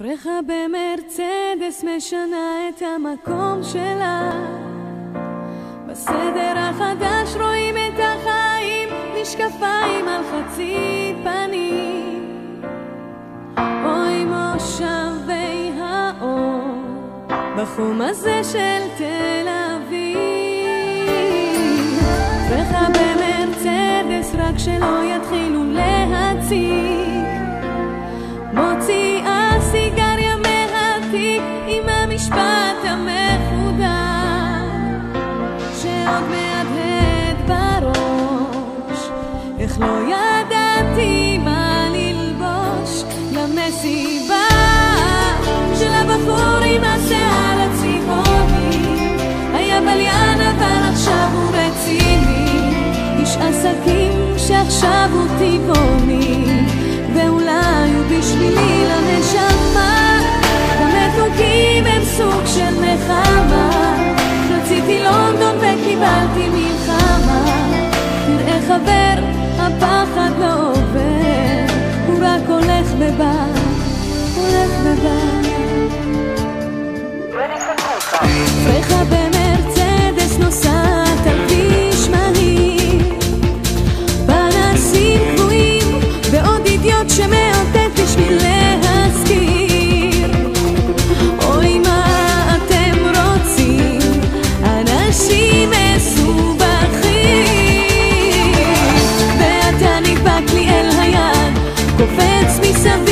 פרחה במרצדס משנה את המקום שלה. בסדר החדש רואים את החיים משקפיים על חצי פנים. אוי מושבי האור בחום הזה של תל אביב. פרחה במרצדס רק שלא יתחילו להציג מוציאה המשפט המחודד שעוד מהדהד בראש. איך לא ידעתי מה ללבוש למסיבה של הבחור עם השיער הצבעוני. היה בליין אבל עכשיו הוא רציני. איש עסקים שעכשיו הוא טבעוני נחמה רציתי לונדון וקיבלתי מלחמה. תראה חבר, הפחד לא עובר. הוא רק הולך ובא, הולך ובא. hits me something.